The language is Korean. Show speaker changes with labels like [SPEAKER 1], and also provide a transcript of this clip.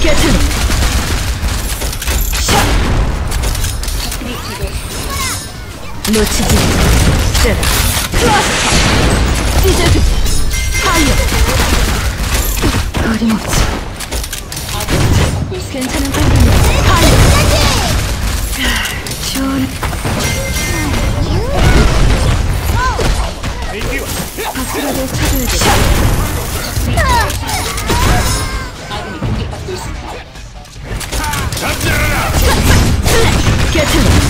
[SPEAKER 1] 깨트는 놓치지 세라 찢어주 파이어 어림없지 괜찮은 공간이야 파이어 시원 박수라도 쳐줘야 돼 깨트는